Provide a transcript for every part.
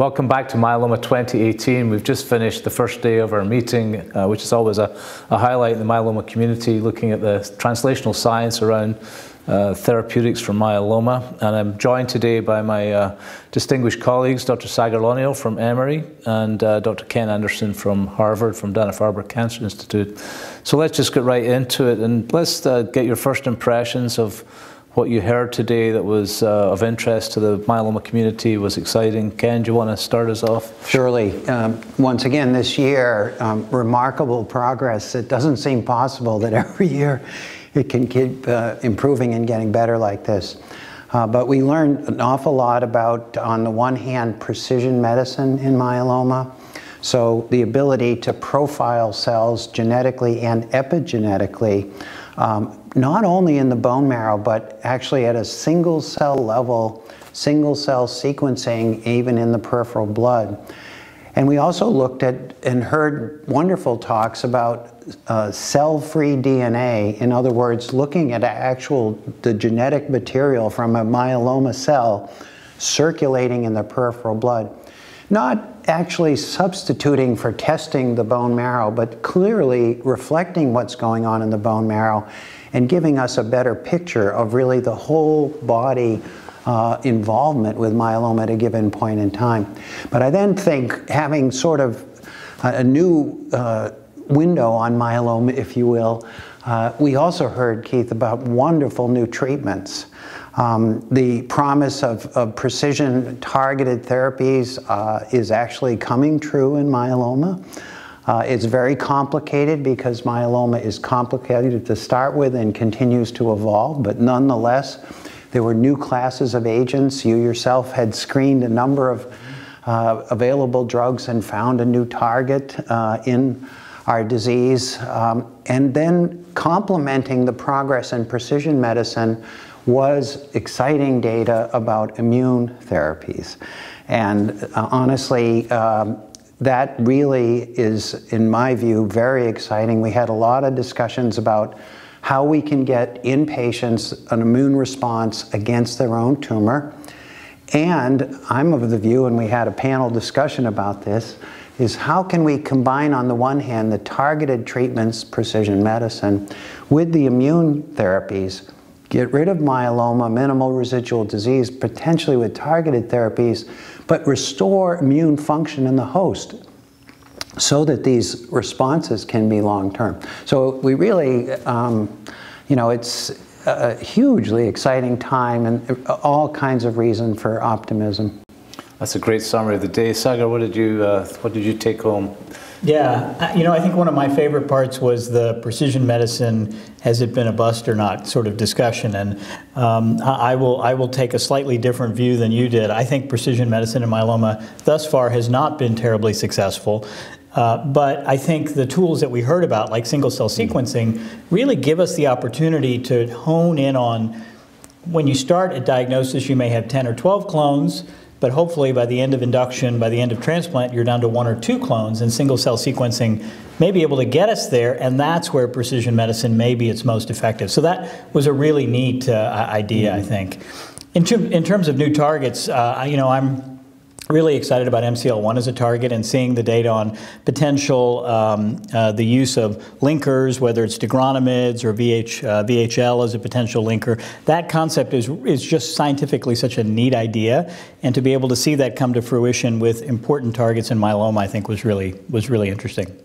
Welcome back to Myeloma 2018. We've just finished the first day of our meeting, uh, which is always a, a, highlight in the myeloma community, looking at the translational science around uh, therapeutics for myeloma. And I'm joined today by my uh, distinguished colleagues, Dr. Sagar Lonial from Emory and uh, Dr. Ken Anderson from Harvard, from Dana-Farber Cancer Institute. So let's just get right into it and let's uh, get your first impressions of what you heard today that was uh, of interest to the myeloma community was exciting. Ken, do you want to start us off? Surely. Um, once again, this year, um, remarkable progress. It doesn't seem possible that every year it can keep uh, improving and getting better like this. Uh, but we learned an awful lot about, on the one hand, precision medicine in myeloma. So the ability to profile cells genetically and epigenetically um, not only in the bone marrow, but actually at a single cell level, single cell sequencing, even in the peripheral blood. And we also looked at and heard wonderful talks about uh, cell-free DNA. In other words, looking at actual the genetic material from a myeloma cell circulating in the peripheral blood. Not actually substituting for testing the bone marrow, but clearly reflecting what's going on in the bone marrow and giving us a better picture of really the whole body uh, involvement with myeloma at a given point in time. But I then think having sort of a, new uh, window on myeloma, if you will, uh, we also heard, Keith, about wonderful new treatments. Um, the promise of, of, precision targeted therapies uh, is actually coming true in myeloma. Uh, it's very complicated because myeloma is complicated to start with and continues to evolve, but nonetheless, there were new classes of agents. You yourself had screened a number of uh, available drugs and found a new target uh, in our disease. Um, and then complementing the progress in precision medicine was exciting data about immune therapies. And uh, honestly, um, that really is, in my view, very exciting. We had a lot of discussions about how we can get in patients an immune response against their own tumor. And I'm of the view, and we had a panel discussion about this, is how can we combine, on the one hand, the targeted treatments, precision medicine, with the immune therapies, get rid of myeloma, minimal residual disease, potentially with targeted therapies, but restore immune function in the host so that these responses can be long term. So we really, um, you know, it's a hugely exciting time and all kinds of reason for optimism. That's a great summary of the day. Sagar, what did you, uh, what did you take home? Yeah, you know, I think one of my favorite parts was the precision medicine has it been a bust or not sort of discussion, and um, I will I will take a slightly different view than you did. I think precision medicine in myeloma thus far has not been terribly successful. Uh, but I think the tools that we heard about, like single cell sequencing, really give us the opportunity to hone in on when you start a diagnosis, you may have 10 or 12 clones, but hopefully by the end of induction, by the end of transplant, you're down to one or two clones, and single cell sequencing may be able to get us there, and that's where precision medicine may be its most effective. So that was a really neat uh, idea, mm -hmm. I think. In, in, terms of new targets, uh, you know, I'm really excited about MCL1 as a target and seeing the data on potential um, uh, the use of linkers, whether it's degronimids or VH, uh, VHL as a potential linker. That concept is, is just scientifically such a neat idea, and to be able to see that come to fruition with important targets in myeloma, I think was really was really interesting.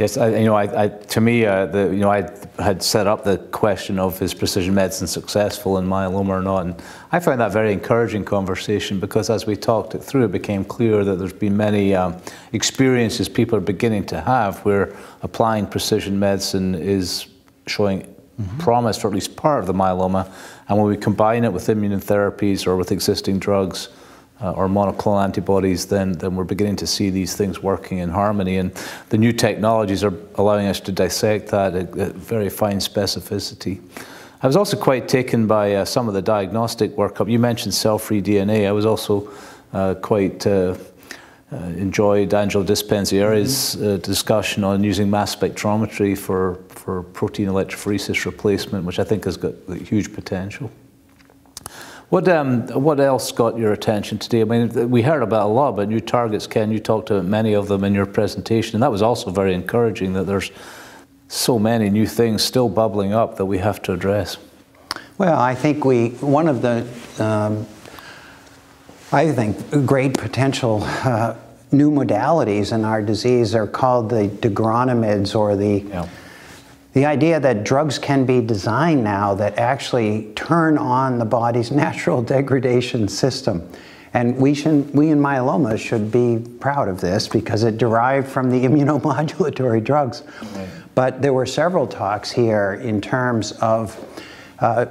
Yes, I, you know, I, I, to me, uh, the, you know, I had set up the question of is precision medicine successful in myeloma or not, and I found that very encouraging conversation because as we talked it through, it became clear that there's been many um, experiences people are beginning to have where applying precision medicine is showing mm -hmm. promise for at least part of the myeloma, and when we combine it with immunotherapies or with existing drugs, uh, or monoclonal antibodies, then, then we're beginning to see these things working in harmony. And the new technologies are allowing us to dissect that at, at very fine specificity. I was also quite taken by uh, some of the diagnostic workup. You mentioned cell-free DNA. I was also uh, quite uh, uh, enjoyed Angela Dispenzieri's mm -hmm. discussion on using mass spectrometry for, for protein electrophoresis replacement, which I think has got huge potential. What, um, what else got your attention today? I mean, we heard about a lot about new targets, Ken. You talked about many of them in your presentation, and that was also very encouraging that there's so many new things still bubbling up that we have to address. Well, I think we, one of the, um, I think, great potential uh, new modalities in our disease are called the degronimids or the yeah. The idea that drugs can be designed now that actually turn on the body's natural degradation system. And we, should, we in myeloma should be proud of this because it derived from the immunomodulatory drugs. Right. But there were several talks here in terms of uh,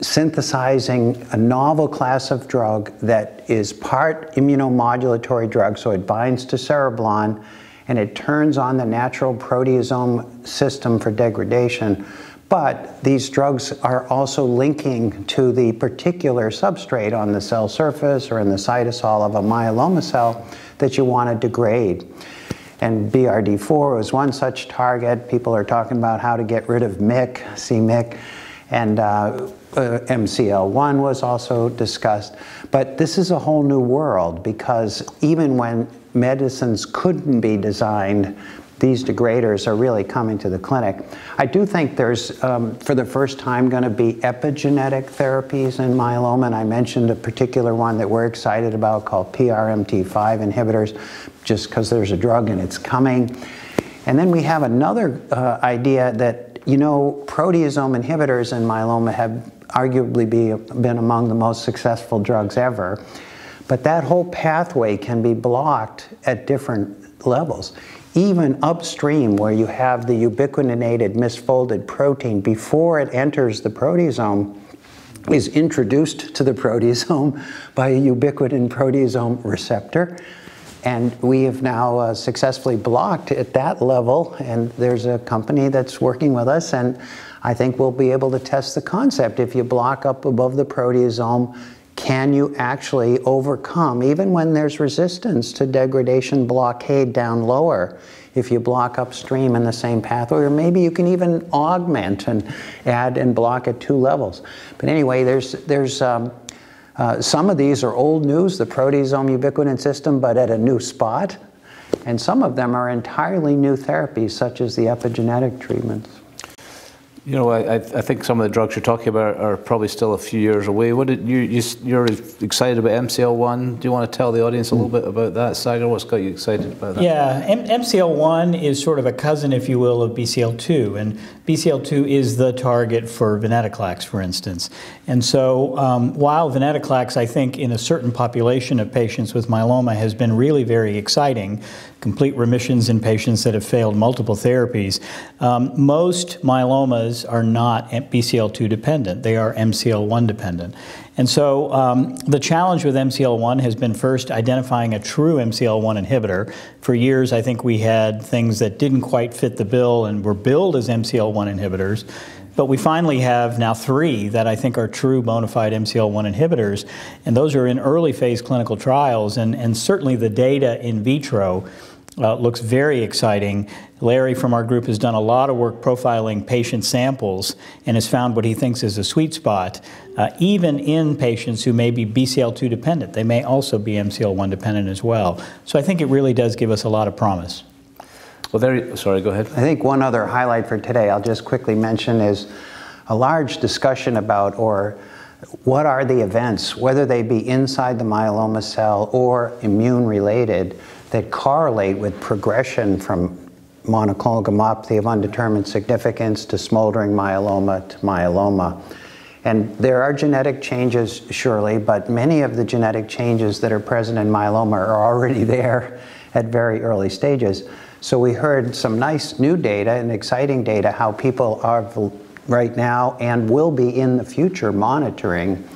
synthesizing a novel class of drug that is part immunomodulatory drug, so it binds to cereblon and it turns on the natural proteasome system for degradation. But these drugs are also linking to the particular substrate on the cell surface or in the cytosol of a myeloma cell that you want to degrade. And BRD4 is one such target. People are talking about how to get rid of MYC, c-MYC, and uh, uh, MCL1 was also discussed. But this is a whole new world because even when medicines couldn't be designed, these degraders are really coming to the clinic. I do think there's, um, for the first time, going to be epigenetic therapies in myeloma, and I mentioned a particular one that we're excited about called PRMT5 inhibitors, just because there's a drug and it's coming. And then we have another uh, idea that, you know, proteasome inhibitors in myeloma have arguably be, been among the most successful drugs ever. But that whole pathway can be blocked at different levels. Even upstream, where you have the ubiquitinated misfolded protein, before it enters the proteasome, is introduced to the proteasome by a ubiquitin proteasome receptor. And we have now uh, successfully blocked at that level, and there's a company that's working with us, and I think we'll be able to test the concept. If you block up above the proteasome, can you actually overcome, even when there's resistance to degradation blockade down lower, if you block upstream in the same pathway, or maybe you can even augment and add and block at two levels. But anyway, there's, there's um, uh, some of these are old news, the proteasome ubiquitin system, but at a new spot. And some of them are entirely new therapies, such as the epigenetic treatments. You know, I, I think some of the drugs you're talking about are probably still a few years away. What did you, you are excited about MCL1? Do you want to tell the audience a little bit about that, Sagar? What's got you excited about that? Yeah, M MCL1 is sort of a cousin, if you will, of BCL2, and BCL2 is the target for venetoclax, for instance. And so, um, while venetoclax, I think, in a certain population of patients with myeloma, has been really very exciting, complete remissions in patients that have failed multiple therapies. Um, most myelomas are not BCL2 dependent, they are MCL1 dependent. And so um, the challenge with MCL1 has been first identifying a true MCL1 inhibitor. For years, I think we had things that didn't quite fit the bill and were billed as MCL1 inhibitors. But we finally have now three that I think are true bona fide MCL1 inhibitors, and those are in early phase clinical trials, and, and certainly the data in vitro uh, looks very exciting. Larry from our group has done a lot of work profiling patient samples and has found what he thinks is a sweet spot, uh, even in patients who may be BCL2 dependent. They may also be MCL1 dependent as well. So I think it really does give us a lot of promise. Well, there, sorry, go ahead. I think one other highlight for today I'll just quickly mention is a large discussion about or what are the events, whether they be inside the myeloma cell or immune related, that correlate with progression from monoclonal gammopathy of undetermined significance to smoldering myeloma to myeloma. And there are genetic changes, surely, but many of the genetic changes that are present in myeloma are already there at very early stages. So we heard some nice new data and exciting data how people are right now and will be in the future monitoring,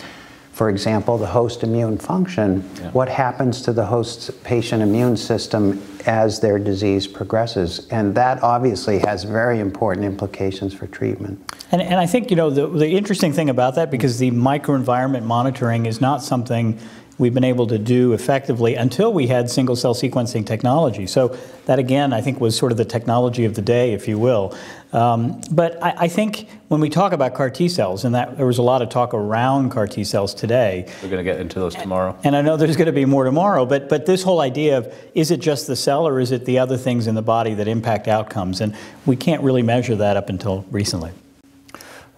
for example, the host immune function. Yeah. What happens to the host patient immune system as their disease progresses? And that obviously has very important implications for treatment. And, and I think, you know, the, the interesting thing about that, because the microenvironment monitoring is not something we've been able to do effectively until we had single cell sequencing technology. So that again, I think was sort of the technology of the day, if you will. Um, but I, I, think when we talk about CAR T cells, and that there was a lot of talk around CAR T cells today. We're going to get into those tomorrow. And I know there's going to be more tomorrow, but, but this whole idea of is it just the cell or is it the other things in the body that impact outcomes? And we can't really measure that up until recently.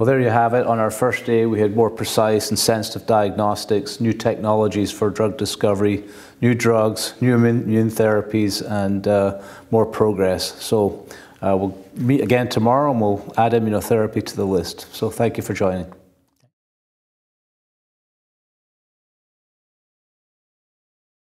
Well, there you have it. On our first day, we had more precise and sensitive diagnostics, new technologies for drug discovery, new drugs, new immune therapies, and uh, more progress. So uh, we'll meet again tomorrow and we'll add immunotherapy to the list. So thank you for joining.